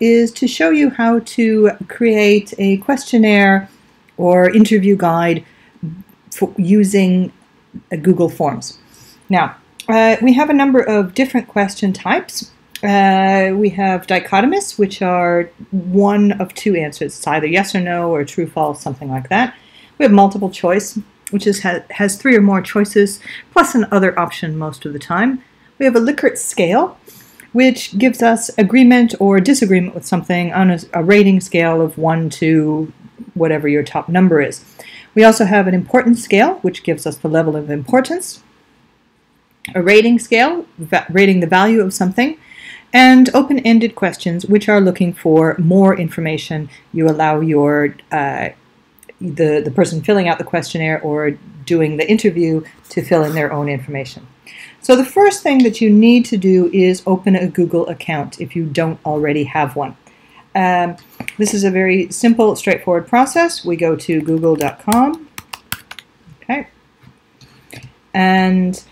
is to show you how to create a questionnaire or interview guide using uh, Google Forms. Now, uh, we have a number of different question types. Uh, we have dichotomous, which are one of two answers. It's either yes or no or true, false, something like that. We have multiple choice, which is, ha has three or more choices, plus an other option most of the time. We have a Likert scale, which gives us agreement or disagreement with something on a, a rating scale of 1 to whatever your top number is. We also have an importance scale, which gives us the level of importance, a rating scale, rating the value of something, and open-ended questions, which are looking for more information. You allow your uh, the, the person filling out the questionnaire or doing the interview to fill in their own information. So the first thing that you need to do is open a Google account if you don't already have one. Um, this is a very simple, straightforward process. We go to google.com, okay, and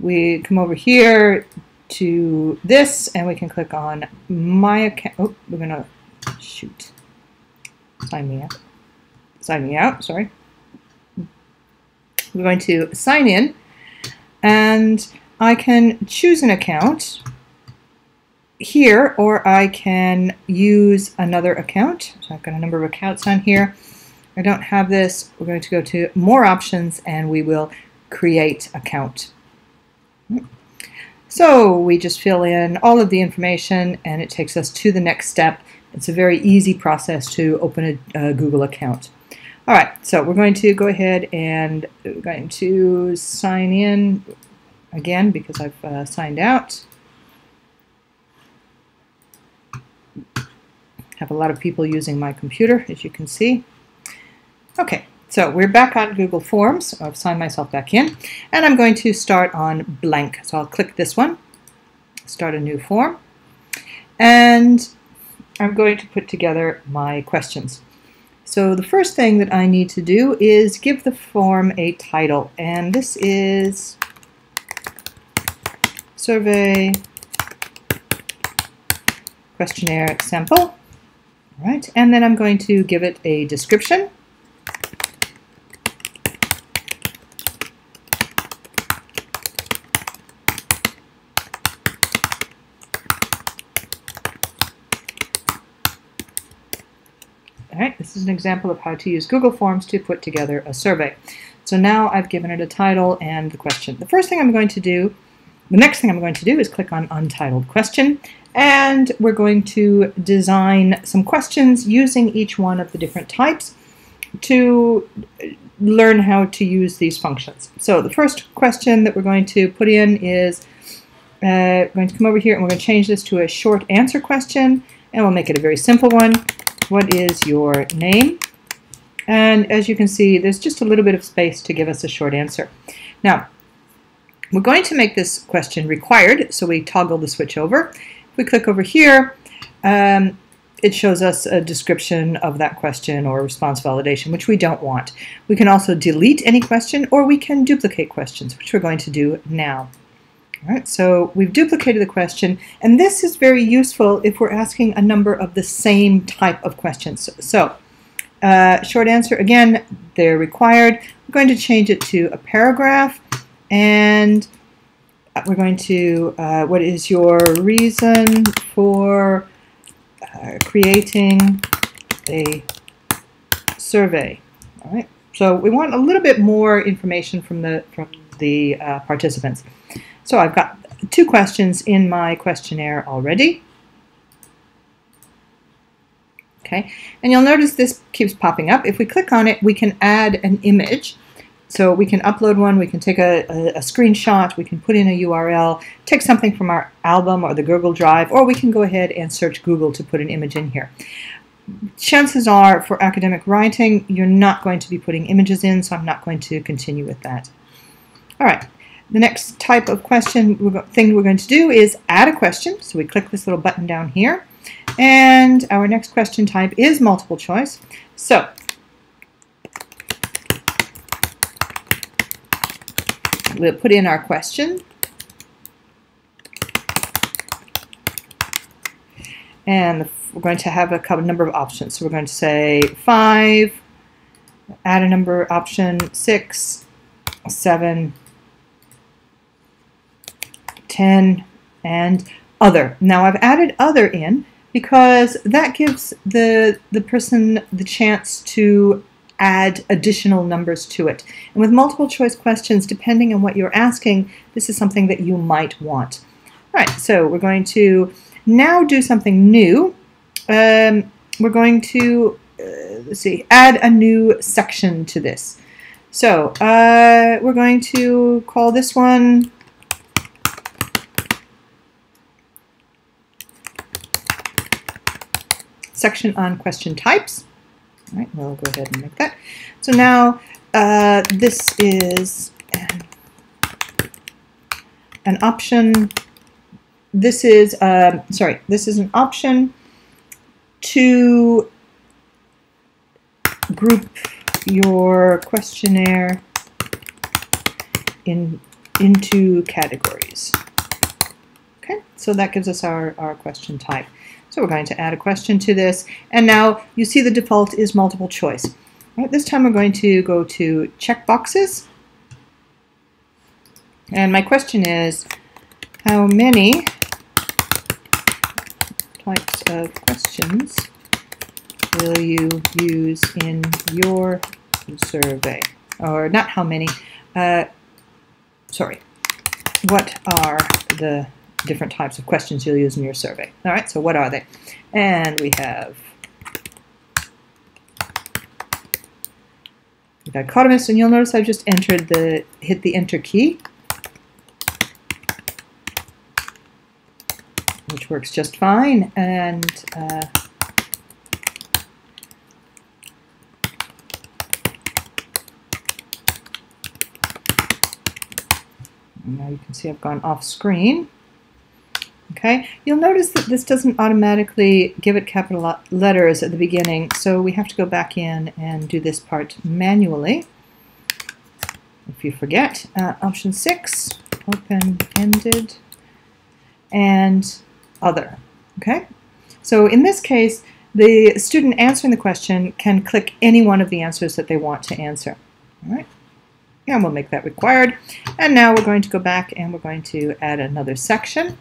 we come over here to this, and we can click on my account. Oh, we're gonna shoot. Sign me out. Sign me out. Sorry. We're going to sign in, and I can choose an account here, or I can use another account. So I've got a number of accounts on here. I don't have this. We're going to go to more options and we will create account. So we just fill in all of the information and it takes us to the next step. It's a very easy process to open a, a Google account. All right, so we're going to go ahead and we're going to sign in again because I've uh, signed out. have a lot of people using my computer, as you can see. Okay, so we're back on Google Forms. I've signed myself back in, and I'm going to start on blank. So I'll click this one, start a new form, and I'm going to put together my questions. So the first thing that I need to do is give the form a title, and this is survey questionnaire sample. All right, and then I'm going to give it a description. All right, this is an example of how to use Google Forms to put together a survey. So now I've given it a title and the question. The first thing I'm going to do the next thing I'm going to do is click on Untitled Question, and we're going to design some questions using each one of the different types to learn how to use these functions. So the first question that we're going to put in is uh, going to come over here and we're going to change this to a short answer question and we'll make it a very simple one. What is your name? And as you can see, there's just a little bit of space to give us a short answer. Now, we're going to make this question required, so we toggle the switch over. If we click over here, um, it shows us a description of that question or response validation, which we don't want. We can also delete any question or we can duplicate questions, which we're going to do now. All right, so we've duplicated the question, and this is very useful if we're asking a number of the same type of questions. So, uh, short answer, again, they're required. We're going to change it to a paragraph, and we're going to, uh, what is your reason for uh, creating a survey? All right. So we want a little bit more information from the from the uh, participants. So I've got two questions in my questionnaire already. Okay, and you'll notice this keeps popping up. If we click on it, we can add an image. So we can upload one, we can take a, a, a, screenshot, we can put in a URL, take something from our album or the Google Drive, or we can go ahead and search Google to put an image in here. Chances are for academic writing, you're not going to be putting images in, so I'm not going to continue with that. All right, the next type of question we're thing we're going to do is add a question. So we click this little button down here, and our next question type is multiple choice. So We'll put in our question. And we're going to have a couple number of options. So we're going to say 5, add a number option, 6, 7, 10, and other. Now I've added other in because that gives the, the person the chance to add additional numbers to it. And with multiple choice questions, depending on what you're asking, this is something that you might want. All right, so we're going to now do something new. Um, we're going to, uh, let's see, add a new section to this. So uh, we're going to call this one section on question types. All right, we'll go ahead and make that. So now uh, this is an, an option. This is, uh, sorry, this is an option to group your questionnaire in into categories. Okay, so that gives us our, our question type. So we're going to add a question to this. And now you see the default is multiple choice. Right, this time we're going to go to checkboxes. And my question is, how many types of questions will you use in your survey? Or not how many, uh, sorry, what are the different types of questions you'll use in your survey. All right, so what are they? And we have dichotomous, and you'll notice I've just entered the, hit the enter key, which works just fine, and uh, now you can see I've gone off screen. Okay, you'll notice that this doesn't automatically give it capital letters at the beginning, so we have to go back in and do this part manually. If you forget, uh, option six, open-ended, and other. Okay, so in this case, the student answering the question can click any one of the answers that they want to answer. All right, and we'll make that required. And now we're going to go back and we're going to add another section.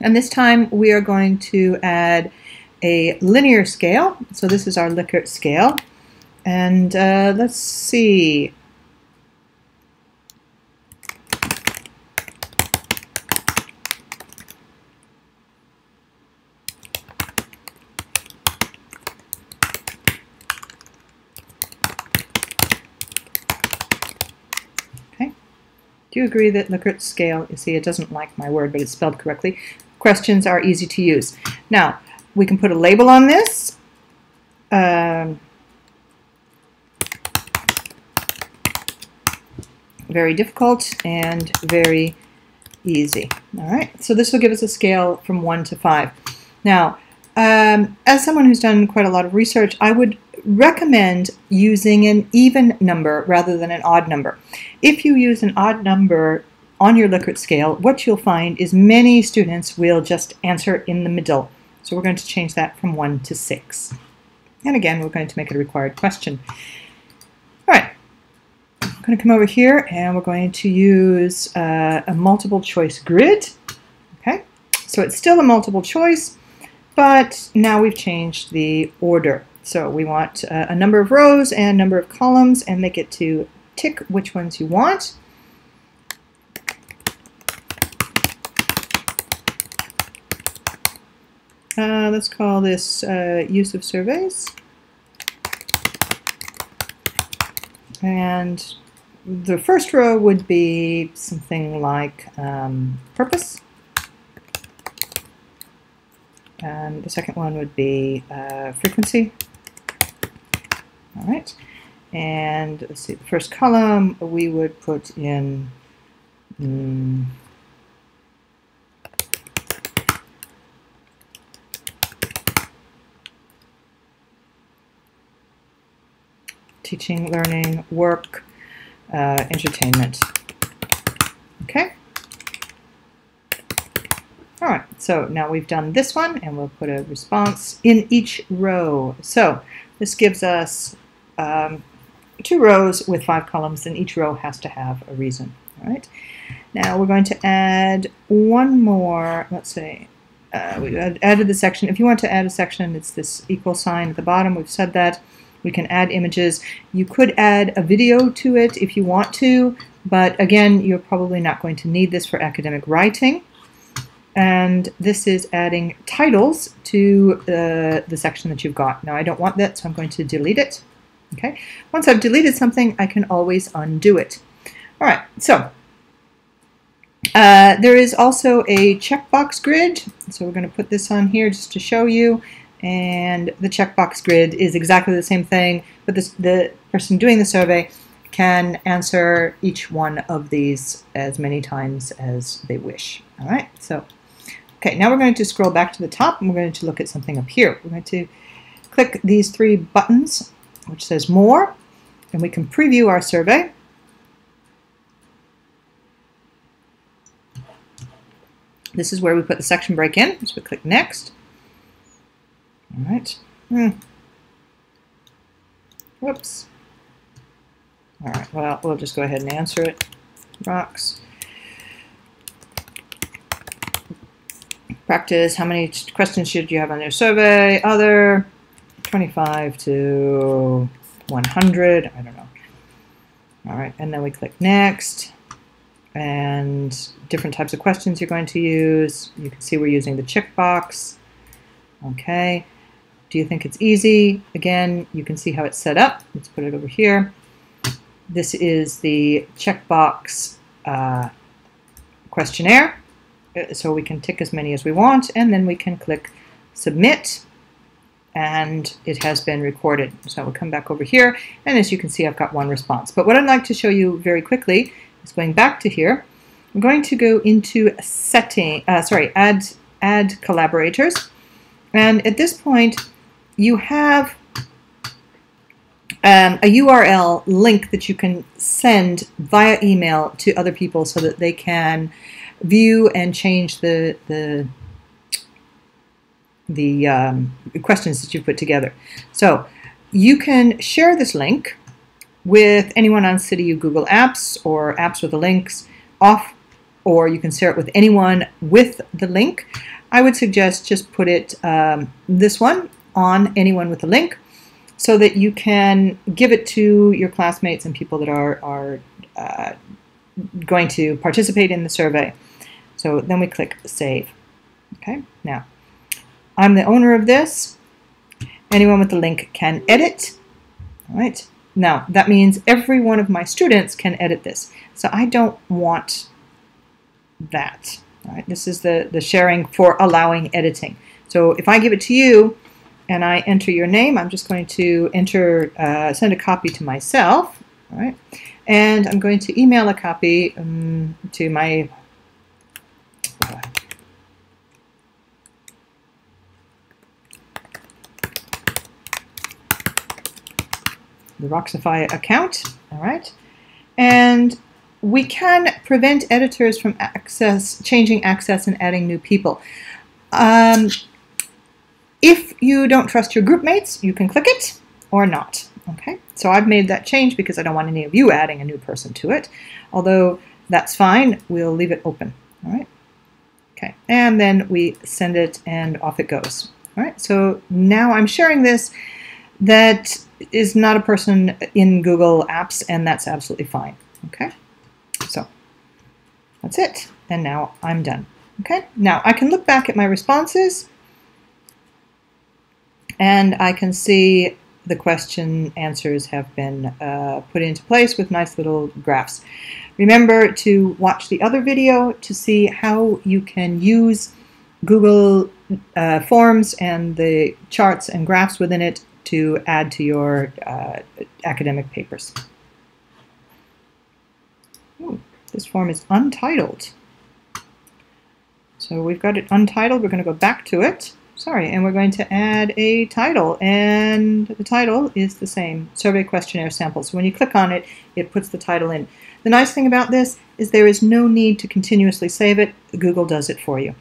And this time we are going to add a linear scale. So this is our Likert scale. And uh, let's see. Okay. Do you agree that Likert scale, you see it doesn't like my word, but it's spelled correctly, questions are easy to use. Now, we can put a label on this. Um, very difficult and very easy. All right, so this will give us a scale from 1 to 5. Now, um, as someone who's done quite a lot of research, I would recommend using an even number rather than an odd number. If you use an odd number, on your Likert scale, what you'll find is many students will just answer in the middle. So we're going to change that from 1 to 6. And again, we're going to make it a required question. All right, I'm going to come over here and we're going to use uh, a multiple choice grid. Okay, so it's still a multiple choice, but now we've changed the order. So we want uh, a number of rows and number of columns and make it to tick which ones you want. Uh, let's call this uh, use of surveys. And the first row would be something like um, purpose. And the second one would be uh, frequency. All right. And let's see, the first column we would put in mm, teaching, learning, work, uh, entertainment. Okay? All right, so now we've done this one, and we'll put a response in each row. So this gives us um, two rows with five columns, and each row has to have a reason. All right. Now we're going to add one more, let's say, uh, we added the section. If you want to add a section, it's this equal sign at the bottom. We've said that. We can add images. You could add a video to it if you want to, but again, you're probably not going to need this for academic writing. And this is adding titles to uh, the section that you've got. Now, I don't want that, so I'm going to delete it. Okay. Once I've deleted something, I can always undo it. All right, so uh, there is also a checkbox grid. So we're going to put this on here just to show you. And the checkbox grid is exactly the same thing, but this, the person doing the survey can answer each one of these as many times as they wish. All right, so, okay, now we're going to scroll back to the top and we're going to look at something up here. We're going to click these three buttons, which says More, and we can preview our survey. This is where we put the section break in. So we click Next. All right. Hmm. Whoops. All right, well, we'll just go ahead and answer it. Rocks. Practice, how many questions should you have on your survey? Other, 25 to 100, I don't know. All right, and then we click Next and different types of questions you're going to use. You can see we're using the checkbox. Okay. Do you think it's easy? Again, you can see how it's set up. Let's put it over here. This is the checkbox uh, questionnaire. Uh, so we can tick as many as we want, and then we can click Submit, and it has been recorded. So we'll come back over here, and as you can see, I've got one response. But what I'd like to show you very quickly is going back to here. I'm going to go into setting, uh, sorry, add, add collaborators. And at this point, you have um, a URL link that you can send via email to other people so that they can view and change the the the um, questions that you put together. So you can share this link with anyone on CityU Google Apps or apps with the links off, or you can share it with anyone with the link. I would suggest just put it, um, this one, on anyone with a link so that you can give it to your classmates and people that are, are uh, going to participate in the survey. So then we click Save. Okay, now I'm the owner of this. Anyone with the link can edit. All right, now, that means every one of my students can edit this. So I don't want that. Right? This is the, the sharing for allowing editing. So if I give it to you and I enter your name, I'm just going to enter, uh, send a copy to myself. All right? And I'm going to email a copy um, to my the Roxify account. All right. And we can prevent editors from access, changing access and adding new people. Um, if you don't trust your group mates, you can click it or not. Okay, so I've made that change because I don't want any of you adding a new person to it. Although that's fine, we'll leave it open. All right. Okay, and then we send it and off it goes. All right, so now I'm sharing this that is not a person in Google Apps, and that's absolutely fine. Okay, so that's it. And now I'm done. Okay, now I can look back at my responses and I can see the question answers have been uh, put into place with nice little graphs. Remember to watch the other video to see how you can use Google uh, Forms and the charts and graphs within it to add to your uh, academic papers. Ooh, this form is untitled. So we've got it untitled. We're going to go back to it. Sorry, and we're going to add a title. And the title is the same, Survey Questionnaire Sample. So when you click on it, it puts the title in. The nice thing about this is there is no need to continuously save it. Google does it for you.